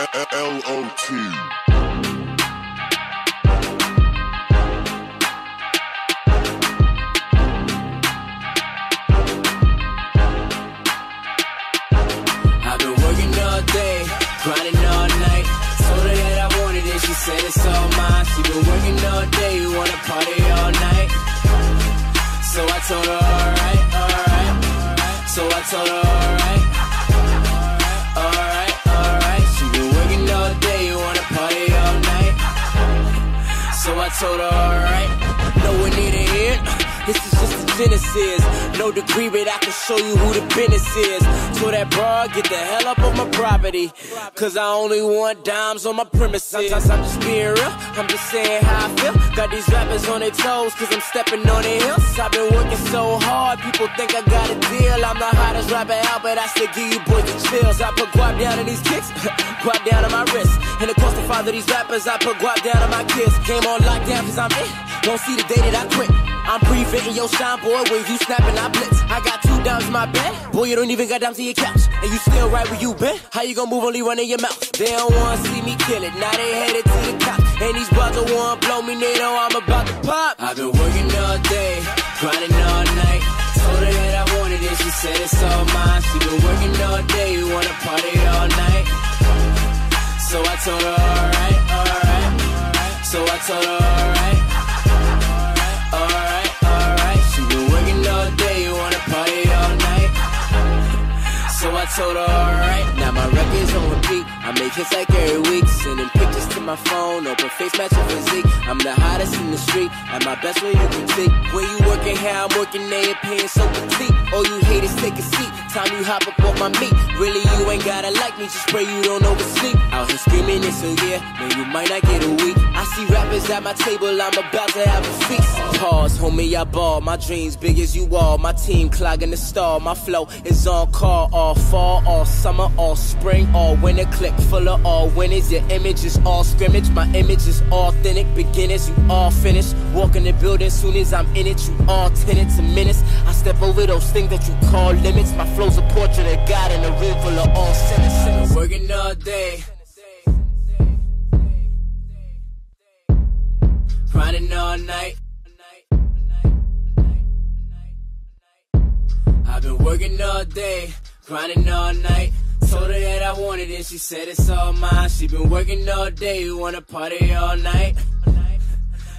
I've is the genesis. No degree, but I can show you who the business is. So that broad, get the hell up on my property. Cause I only want dimes on my premises. Sometimes I'm just being real. I'm just saying how I feel. Got these rappers on their toes, cause I'm stepping on their heels. I've been working so hard, people think I got a deal. I'm the hottest rapper out, but I still give you boys the chills. I put guap down in these kicks, guap down on my wrist. And across the father these rappers, I put guap down on my kids. Came on lockdown cause I'm in. Don't see the day that I quit. I'm preventing your shine, boy. When you snapping, I blitz. I got two dimes in my bed. Boy, you don't even got down to your couch. And you still right where you been. How you gonna move only running your mouth? They don't wanna see me kill it. Now they headed to the cops. And these brothers wanna blow me. They know I'm about to pop. I've been working all day, grinding all night. Told her that I wanted it. She said it's all mine. She been working all day, you wanna party all night. So I told her alright, alright. So I told her Alright. Now my record's on repeat. I make hits like every week. Sending pictures to my phone, open face matching physique. I'm the hottest in the street, at my best when you critique. When you working how I'm working, they ain't paying so complete. All you haters take a seat. Time you hop up on my meat. Really, you ain't gotta like me, just pray you don't oversleep. Out here screaming this, so yeah, man, you might not get a week. I see rappers at my table, I'm about to have a feast. Pause, homie, I ball. My dreams big as you all. My team clogging the stall. My flow is on call all fall, all summer, all spring, all winter. Click full of all winners. Your image is all scrimmage. My image is authentic. Beginners, you all finished. Walk in the building soon as I'm in it. You all tenants and minutes. I step over those things that you call limits. My flow's a portrait of God in a room full of all sinners. Working all day. Grinding all night. I've been working all day, grinding all night. Told her that I wanted it, she said it's all mine. She been working all day, wanna party all night.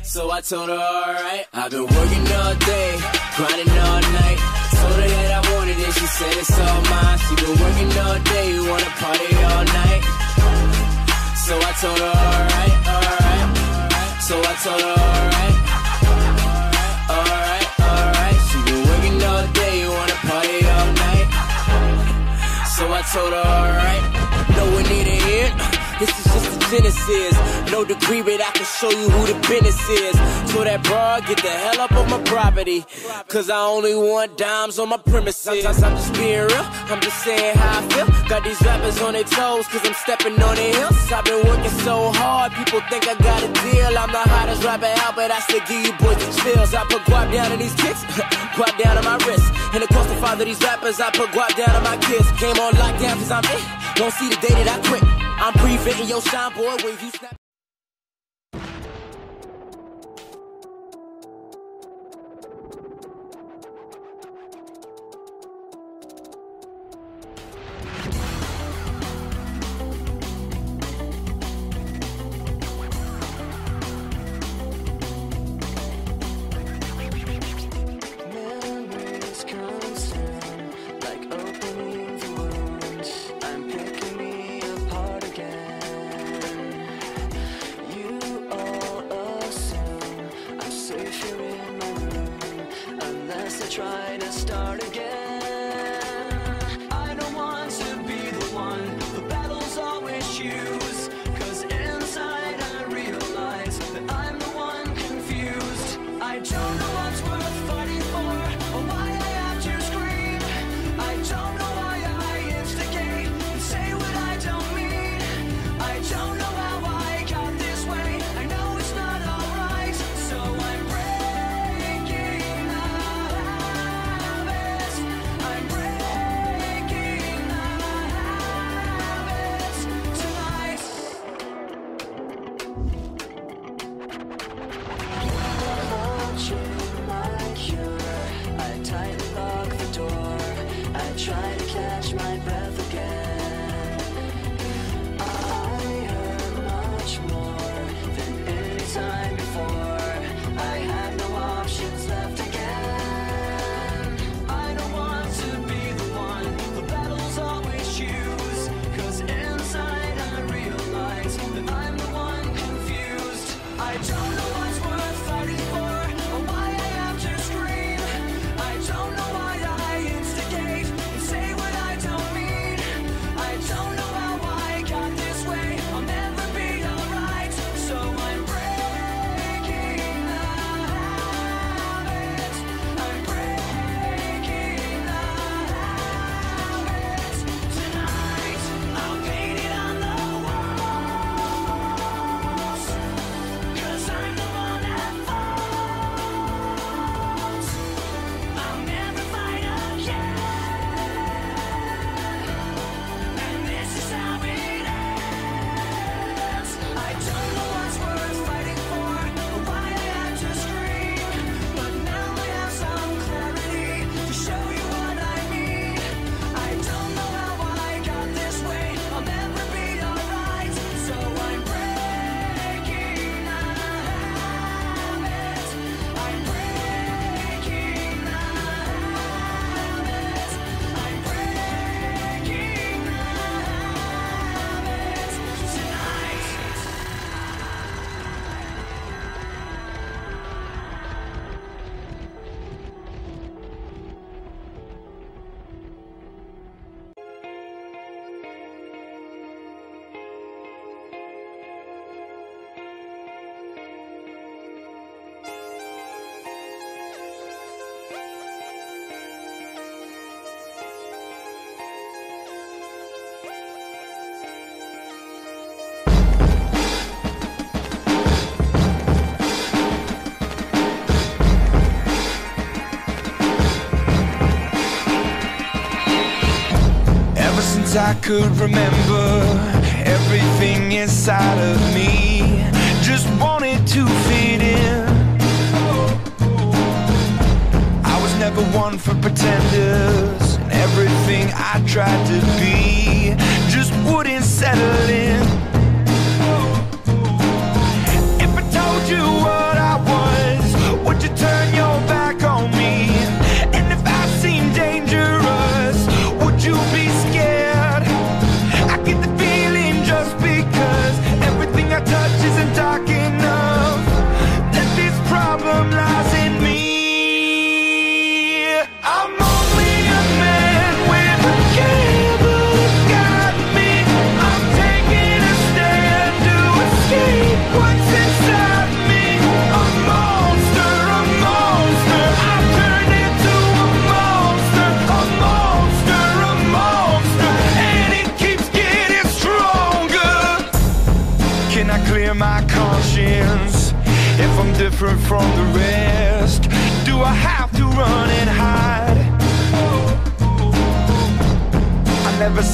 So I told her alright. I've been working all day, grinding all night. Told her that I wanted it, she said it's all mine. She been working all day, wanna party all night. So I told her alright, alright. So I told her alright. Alright, told her alright. No one need to hear. This is just the genesis. No degree, but I can show you who the business is. So that broad, get the hell up on my property. Cause I only want dimes on my premises. Sometimes I'm just being real. I'm just saying how I feel. Got these rappers on their toes, cause I'm stepping on their heels. I've been working so hard, people think I got a deal. I'm the hottest rapper out, but I still give you boys the chills. I put guap down in these kicks, guap down on my wrist. And across the father these rappers, I put guap down on my kids. Came on lockdown cause I'm in. Don't see the day that I quit. I'm preventing your shine, boy, when you snap. could remember everything inside of me. Just wanted to fit in. I was never one for pretenders and everything I tried to be just wouldn't settle in.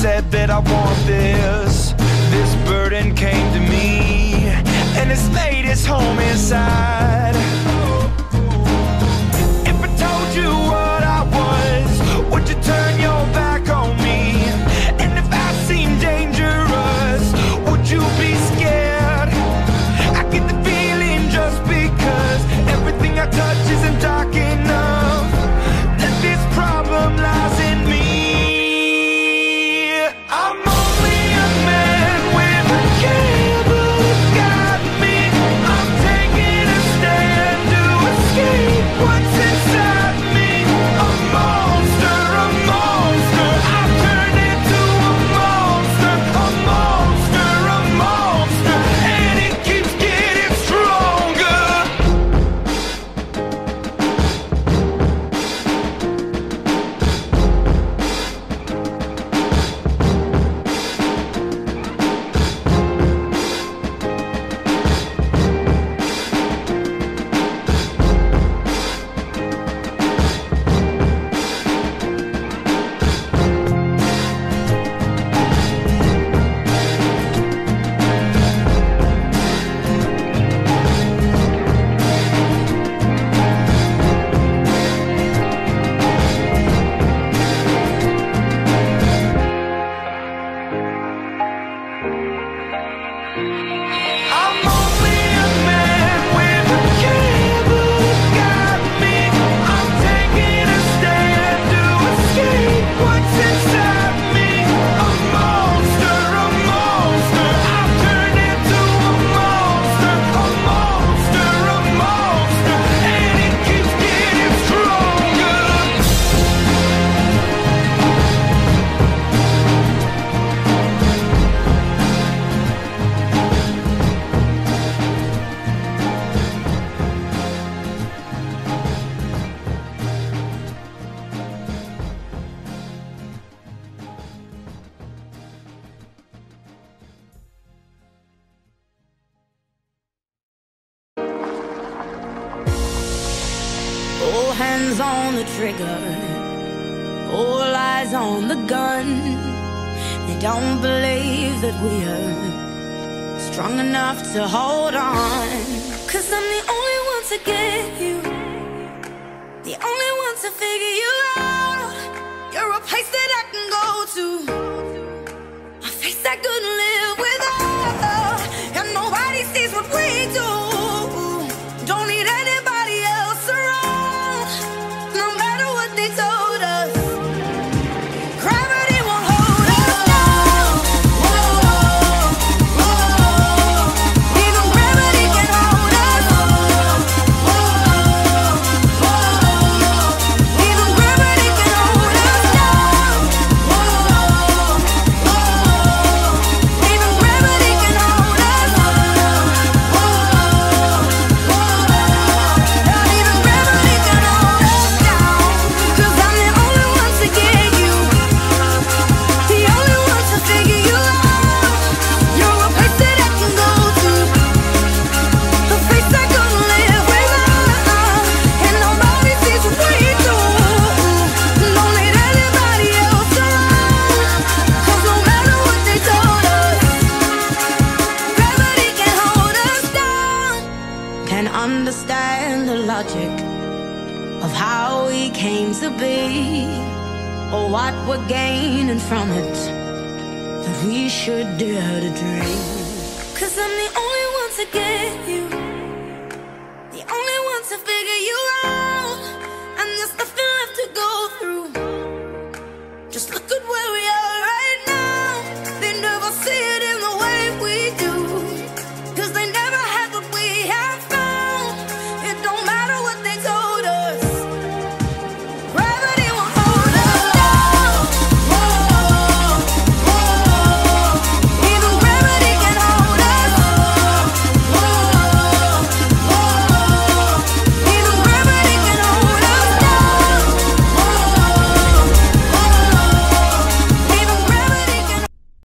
said that I want this. This burden came to me And it's made its home inside. hands on the trigger, all eyes on the gun. They don't believe that we're strong enough to hold on. Cause I'm the only one to get you. we came to be, or what we're gaining from it, that we should dare to dream. Cause I'm the only one to get you, the only one to figure you out, and there's nothing left to go through. Just look at